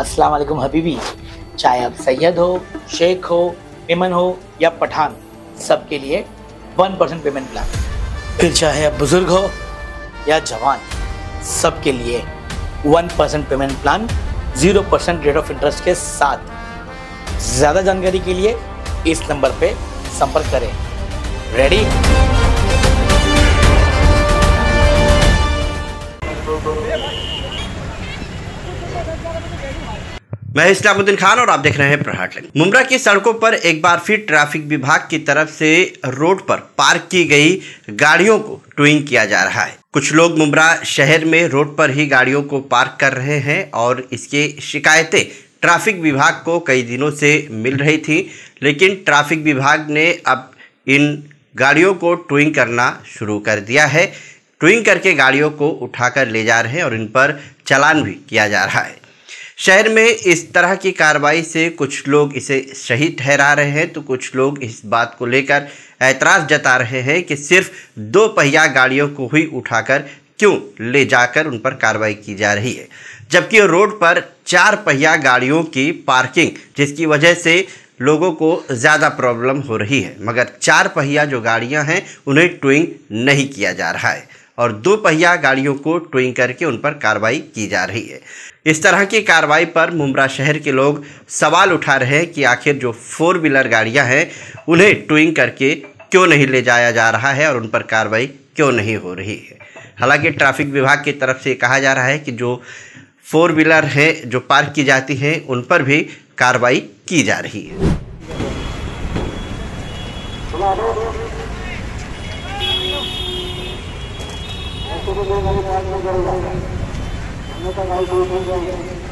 अस्सलाम वालेकुम हबीबी। चाहे आप सैयद हो, शेख हो, मेमन हो या पठान, सबके लिए वन परसेंट पेमेंट प्लान फिर चाहे आप बुज़ुर्ग हो या जवान, सबके लिए one percent payment plan zero percent rate of interest के साथ। ज़्यादा जानकारी के लिए इस नंबर पे संपर्क करें। रेडी मैं इस्लामुद्दीन खान और आप देख रहे हैं प्रहार मुमरा की सड़कों पर एक बार फिर ट्रैफ़िक विभाग की तरफ़ से रोड पर पार्क की गई गाड़ियों को टोइंग किया जा रहा है। कुछ लोग मुमरा शहर में रोड पर ही गाड़ियों को पार्क कर रहे हैं और इसकी शिकायतें ट्रैफ़िक विभाग को कई दिनों से मिल रही थी, लेकिन ट्रैफ़िक विभाग ने अब इन गाड़ियों को टोइंग करना शुरू कर दिया है। टोइंग करके गाड़ियों को उठाकर ले जा रहे हैं और इन पर चलान भी किया जा रहा है। शहर में इस तरह की कार्रवाई से कुछ लोग इसे सही ठहरा रहे हैं तो कुछ लोग इस बात को लेकर ऐतराज़ जता रहे हैं कि सिर्फ़ दो पहिया गाड़ियों को ही उठाकर क्यों ले जाकर उन पर कार्रवाई की जा रही है, जबकि रोड पर चार पहिया गाड़ियों की पार्किंग, जिसकी वजह से लोगों को ज़्यादा प्रॉब्लम हो रही है। मगर चार पहिया जो गाड़ियाँ हैं, उन्हें टोइंग नहीं किया जा रहा है। और दो पहिया गाड़ियों को टोइंग करके उन पर कार्रवाई की जा रही है। इस तरह की कार्रवाई पर मुमरा शहर के लोग सवाल उठा रहे हैं कि आखिर जो फोर व्हीलर गाड़ियाँ हैं, उन्हें टोइंग करके क्यों नहीं ले जाया जा रहा है और उन पर कार्रवाई क्यों नहीं हो रही है? हालाँकि ट्रैफ़िक विभाग की तरफ़ से कहा जा रहा है कि जो फोर व्हीलर है, जो पार्क की जाती हैं, उन पर भी कार्रवाई की जा रही है। हटो सामने से